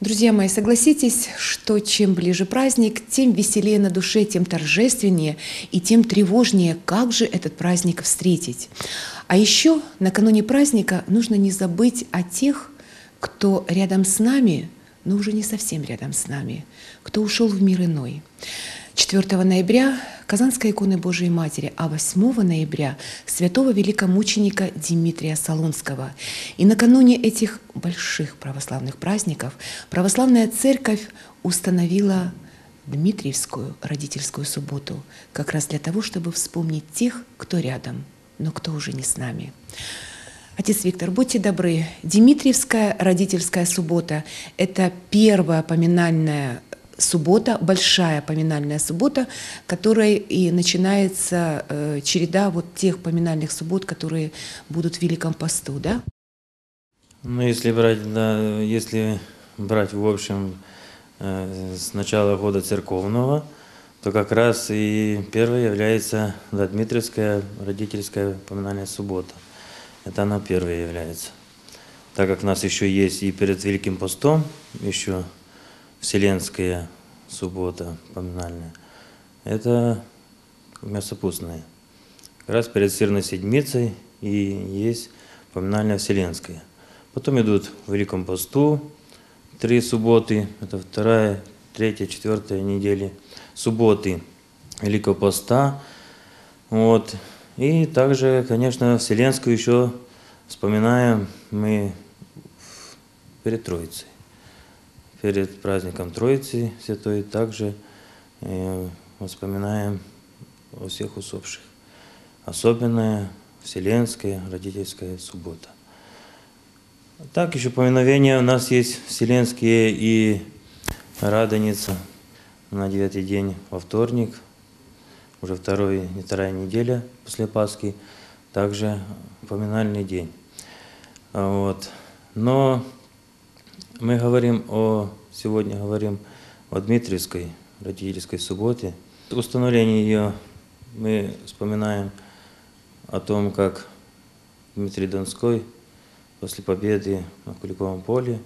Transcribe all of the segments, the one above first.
Друзья мои, согласитесь, что чем ближе праздник, тем веселее на душе, тем торжественнее и тем тревожнее, как же этот праздник встретить. А еще накануне праздника нужно не забыть о тех, кто рядом с нами, но уже не совсем рядом с нами, кто ушел в мир иной. 4 ноября Казанской иконы Божией Матери, а 8 ноября святого великомученика Дмитрия Солунского. И накануне этих больших православных праздников православная церковь установила Дмитриевскую родительскую субботу, как раз для того, чтобы вспомнить тех, кто рядом, но кто уже не с нами. Отец Виктор, будьте добры. Дмитриевская родительская суббота – это первая поминальная суббота, большая поминальная суббота, которой и начинается э, череда вот тех поминальных суббот, которые будут в Великом посту, да? Ну, если брать, да, если брать в общем э, с начала года церковного, то как раз и первой является да, Дмитриевская родительская поминальная суббота. Это она первая является. Так как у нас еще есть и перед Великим постом, еще Вселенская суббота поминальная, это сопутственная. Как раз перед Сырной Седмицей и есть поминальная Вселенская. Потом идут в Великом посту три субботы, это вторая, третья, четвертая недели, субботы Великого поста. Вот. И также, конечно, Вселенскую еще вспоминаем мы перед Троицей перед праздником Троицы Святой также э, вспоминаем о всех усопших. Особенная Вселенская родительская суббота. Так еще поминовения у нас есть Вселенские и Радоница на девятый день во вторник, уже второй, вторая неделя после Пасхи, также поминальный день. Вот. Но мы говорим о, сегодня говорим о Дмитриевской родительской субботе. Установление ее мы вспоминаем о том, как Дмитрий Донской после победы на Куликовом поле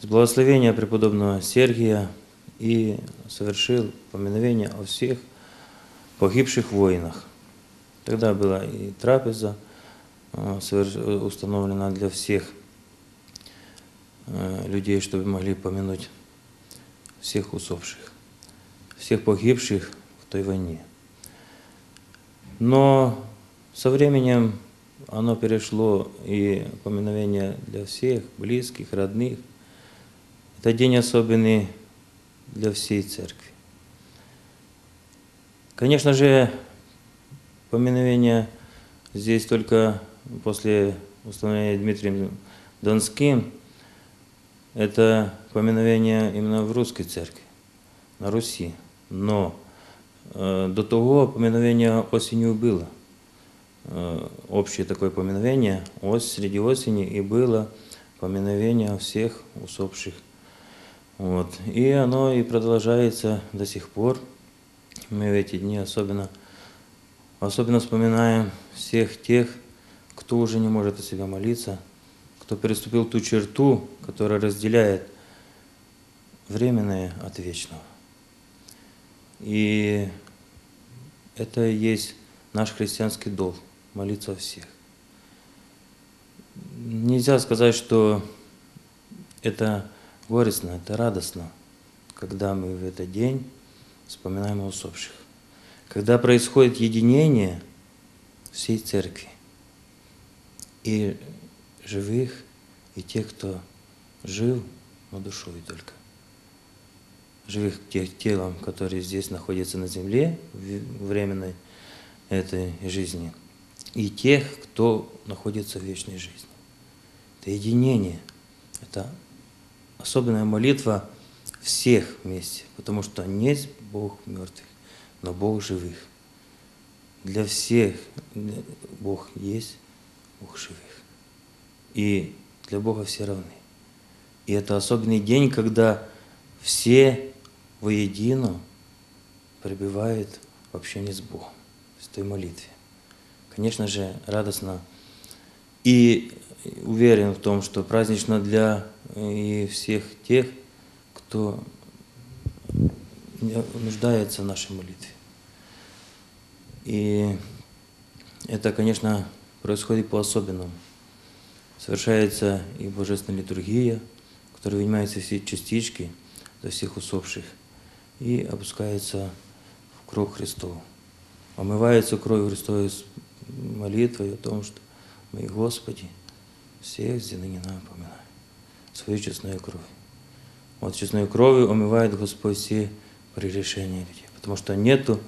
с благословения преподобного Сергия и совершил поминовение о всех погибших воинах. Тогда была и трапеза э, установлена для всех Э, людей, чтобы могли помянуть всех усопших, всех погибших в той войне. Но со временем оно перешло и поминовение для всех, близких, родных. Это день особенный для всей церкви. Конечно же, поминовение здесь только после установления Дмитрием Донским – это поминовение именно в русской церкви, на Руси. Но э, до того поминовение осенью было. Э, общее такое поминовение ось, среди осени и было поминовение всех усопших. Вот. И оно и продолжается до сих пор. Мы в эти дни особенно, особенно вспоминаем всех тех, кто уже не может о себе молиться – кто переступил ту черту, которая разделяет временное от вечного. И это и есть наш христианский долг – молиться о всех. Нельзя сказать, что это горестно, это радостно, когда мы в этот день вспоминаем усопших. Когда происходит единение всей церкви. И живых и тех, кто жил, но душой только. Живых тех телом, которые здесь находятся на земле, в временной этой жизни, и тех, кто находится в вечной жизни. Это единение, это особенная молитва всех вместе, потому что не есть Бог мертвых, но Бог живых. Для всех Бог есть Бог живых и для Бога все равны. И это особенный день, когда все воедино пребывают в общении с Богом, в той молитве. Конечно же, радостно и уверен в том, что празднично для и всех тех, кто нуждается в нашей молитве. И это, конечно, происходит по-особенному. Совершается и божественная литургия, которая вынимается все частички за всех усопших и опускается в кровь Христову. Омывается кровью Христовой с молитвой о том, что мы, Господи, всех не нам поминай, свою честную кровь. Вот честной кровью омывает Господь все прегрешения людей, потому что нету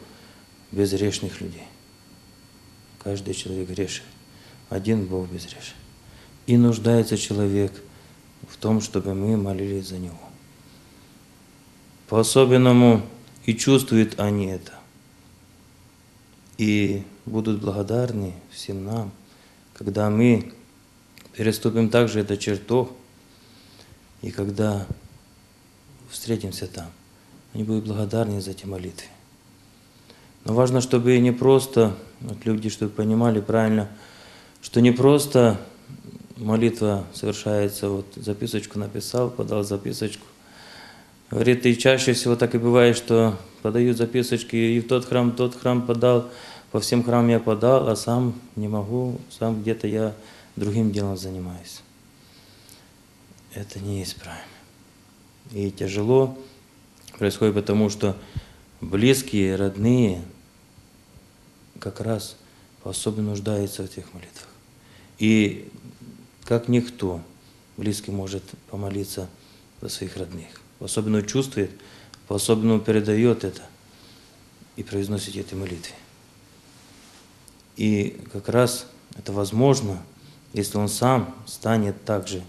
безгрешных людей. Каждый человек грешен. Один Бог безгрешен. И нуждается человек в том, чтобы мы молились за него. По-особенному и чувствуют они это. И будут благодарны всем нам, когда мы переступим также это черту, и когда встретимся там, они будут благодарны за эти молитвы. Но важно, чтобы не просто, вот люди, чтобы понимали правильно, что не просто молитва совершается, вот записочку написал, подал записочку. Говорит, и чаще всего так и бывает, что подают записочки, и в тот храм, тот храм подал, по всем храмам я подал, а сам не могу, сам где-то я другим делом занимаюсь. Это не есть правильно. И тяжело происходит потому, что близкие, родные как раз особенно нуждаются в этих молитвах. И как никто близкий может помолиться за своих родных. Особенно чувствует, по-особенному передает это и произносит эти молитвы. И как раз это возможно, если он сам станет также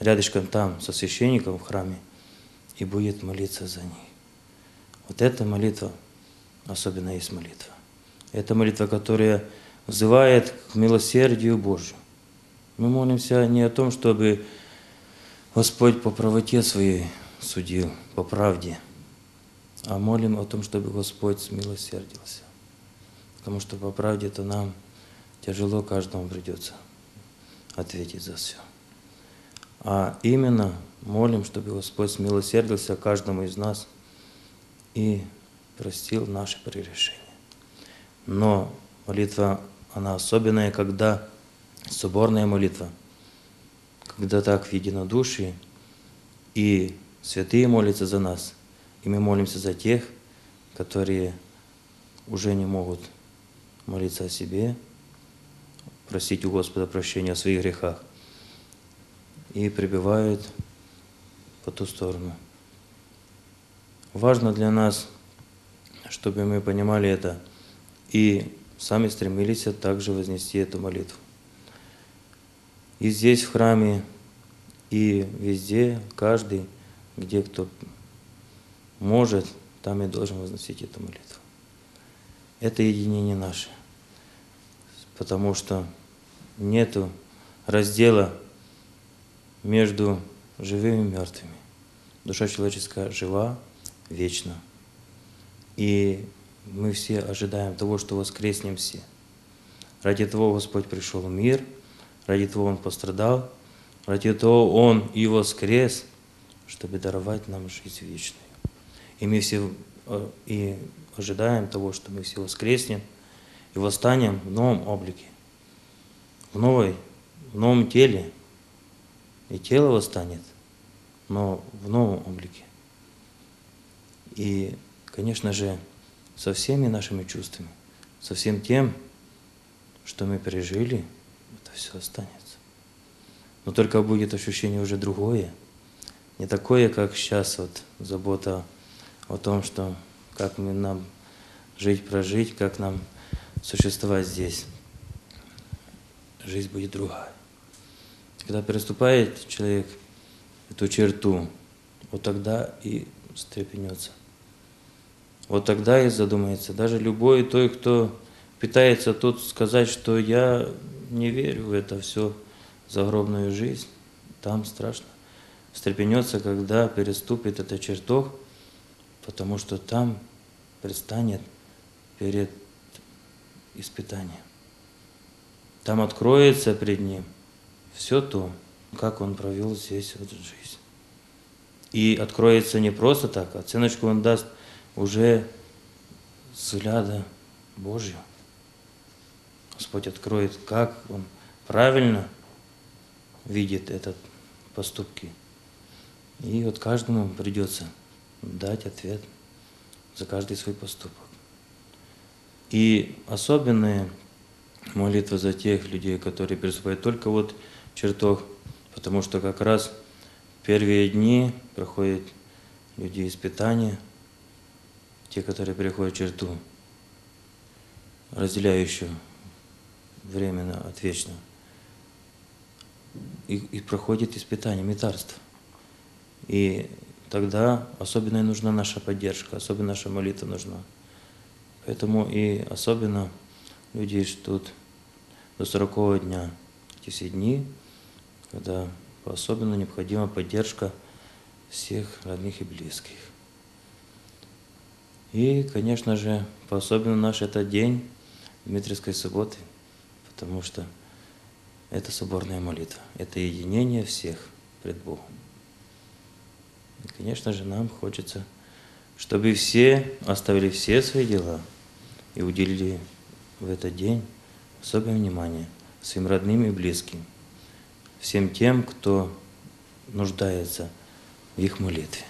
рядышком там со священником в храме и будет молиться за них. Вот эта молитва особенно есть молитва. Это молитва, которая взывает к милосердию Божию. Мы молимся не о том, чтобы Господь по правоте своей судил, по правде, а молим о том, чтобы Господь смилосердился. Потому что по правде это нам тяжело каждому придется ответить за все. А именно молим, чтобы Господь смилосердился каждому из нас и простил наши прегрешения. Но молитва, она особенная, когда соборная молитва, когда так в единодушии, и святые молятся за нас, и мы молимся за тех, которые уже не могут молиться о себе, просить у Господа прощения о своих грехах, и прибывают по ту сторону. Важно для нас, чтобы мы понимали это и сами стремились также вознести эту молитву. И здесь, в храме, и везде, каждый, где кто может, там и должен возносить эту молитву. Это единение наше, потому что нету раздела между живыми и мертвыми. Душа человеческая жива, вечна. И мы все ожидаем того, что воскреснем все. Ради того Господь пришел в мир, ради того Он пострадал, ради того Он и воскрес, чтобы даровать нам жизнь вечную. И мы все э, и ожидаем того, что мы все воскреснем и восстанем в новом облике, в, новой, в новом теле. И тело восстанет, но в новом облике. И, конечно же, со всеми нашими чувствами, со всем тем, что мы пережили, все останется. Но только будет ощущение уже другое, не такое, как сейчас вот забота о том, что как мы нам жить, прожить, как нам существовать здесь. Жизнь будет другая. Когда переступает человек эту черту, вот тогда и встрепенется. Вот тогда и задумается. Даже любой той, кто пытается тут сказать, что я не верю в это все, загробную жизнь, там страшно. Встрепенется, когда переступит этот чертог, потому что там предстанет перед испытанием. Там откроется пред ним все то, как он провел здесь вот жизнь. И откроется не просто так, оценочку он даст уже с взгляда Божьего. Господь откроет, как он правильно видит этот поступки. И вот каждому придется дать ответ за каждый свой поступок. И особенная молитва за тех людей, которые приступают только вот чертог, потому что как раз первые дни проходят люди испытания, те, которые приходят в черту, разделяющую временно от вечного. И, и проходит испытание, метарство. И тогда особенно нужна наша поддержка, особенно наша молитва нужна. Поэтому и особенно люди ждут до 40 дня, эти все дни, когда особенно необходима поддержка всех родных и близких. И, конечно же, по-особенно наш этот день Дмитриевской субботы, потому что это соборная молитва, это единение всех пред Богом. И, конечно же, нам хочется, чтобы все оставили все свои дела и уделили в этот день особое внимание своим родным и близким, всем тем, кто нуждается в их молитве.